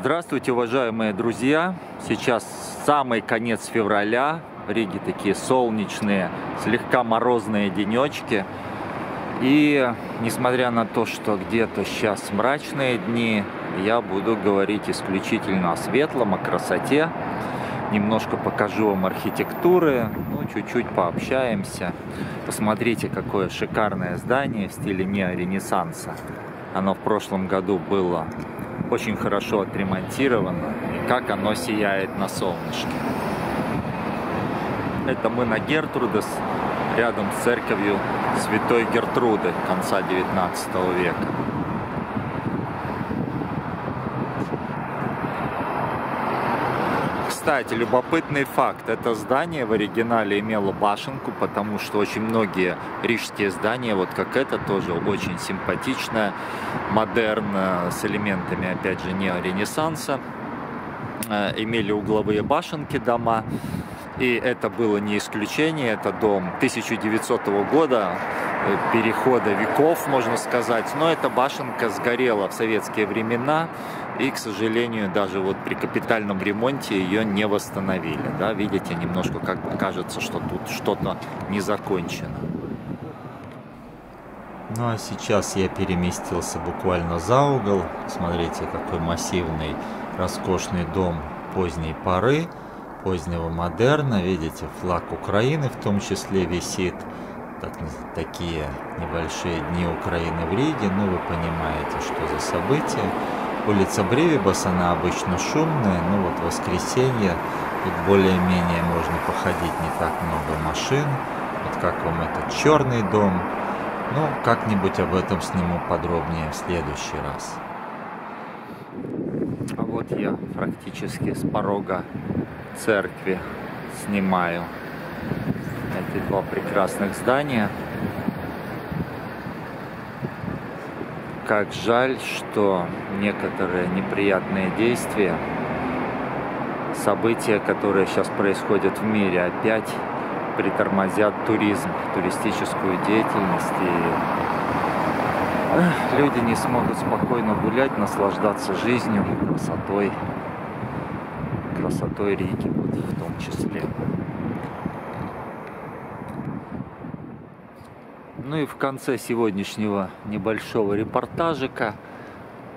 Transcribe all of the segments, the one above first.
Здравствуйте, уважаемые друзья! Сейчас самый конец февраля. В Риге такие солнечные, слегка морозные денечки. И несмотря на то, что где-то сейчас мрачные дни, я буду говорить исключительно о светлом, о красоте. Немножко покажу вам архитектуры, ну, чуть-чуть пообщаемся. Посмотрите, какое шикарное здание в стиле неоренессанса. Оно в прошлом году было очень хорошо отремонтировано и как оно сияет на солнышке. Это мы на Гертрудес, рядом с церковью Святой Гертруды конца 19 века. Кстати, любопытный факт. Это здание в оригинале имело башенку, потому что очень многие рижские здания, вот как это, тоже очень симпатичное, модерн, с элементами, опять же, неоренессанса. Э, имели угловые башенки дома, и это было не исключение, это дом 1900 года, э, перехода веков, можно сказать. Но эта башенка сгорела в советские времена, и, к сожалению, даже вот при капитальном ремонте ее не восстановили. Да? Видите, немножко как бы кажется, что тут что-то не закончено. Ну а сейчас я переместился буквально за угол. Смотрите, какой массивный, роскошный дом поздней поры позднего модерна. Видите, флаг Украины в том числе висит. Так, такие небольшие дни Украины в Риге. Ну, вы понимаете, что за события. Улица Бревибас, она обычно шумная, но вот воскресенье тут более-менее можно походить, не так много машин. Вот как вам этот черный дом. Ну, как-нибудь об этом сниму подробнее в следующий раз. А вот я практически с порога церкви снимаю эти два прекрасных здания. Как жаль, что некоторые неприятные действия, события, которые сейчас происходят в мире, опять притормозят туризм, туристическую деятельность и люди не смогут спокойно гулять, наслаждаться жизнью, красотой красотой реки вот в том числе. Ну и в конце сегодняшнего небольшого репортажика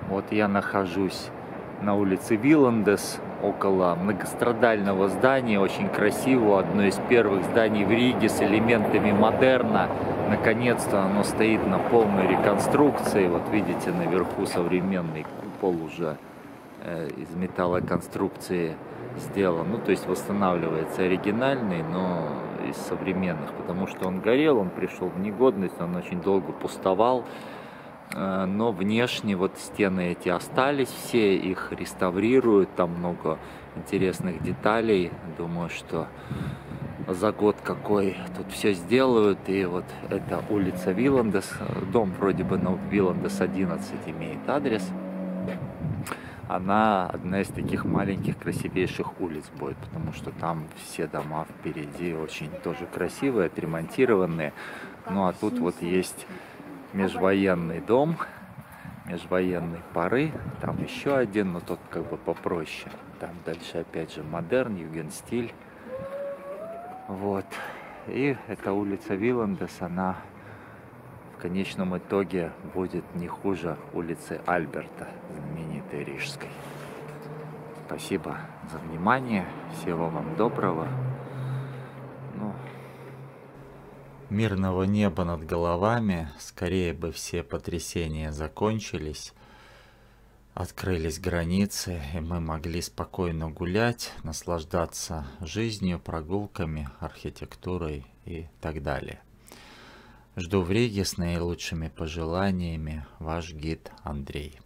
вот я нахожусь на улице Виландес, около многострадального здания, очень красивого, одно из первых зданий в Риге с элементами модерна. Наконец-то оно стоит на полной реконструкции. Вот видите, наверху современный купол уже э, из металлоконструкции сделан. Ну, то есть восстанавливается оригинальный, но из современных, потому что он горел, он пришел в негодность, он очень долго пустовал. Э, но внешне вот стены эти остались, все их реставрируют, там много интересных деталей. Думаю, что за год какой тут все сделают. И вот это улица Виландес, дом вроде бы на Виландес 11 имеет адрес она одна из таких маленьких красивейших улиц будет, потому что там все дома впереди очень тоже красивые, отремонтированные. Ну а тут вот есть межвоенный дом, межвоенной поры, там еще один, но тот как бы попроще. Там дальше опять же модерн, югенстиль. Вот. И эта улица Виландес, она конечном итоге будет не хуже улицы Альберта, знаменитой Рижской. Спасибо за внимание. Всего вам доброго. Ну... Мирного неба над головами. Скорее бы все потрясения закончились. Открылись границы, и мы могли спокойно гулять, наслаждаться жизнью, прогулками, архитектурой и так далее. Жду в Риге с наилучшими пожеланиями. Ваш гид Андрей.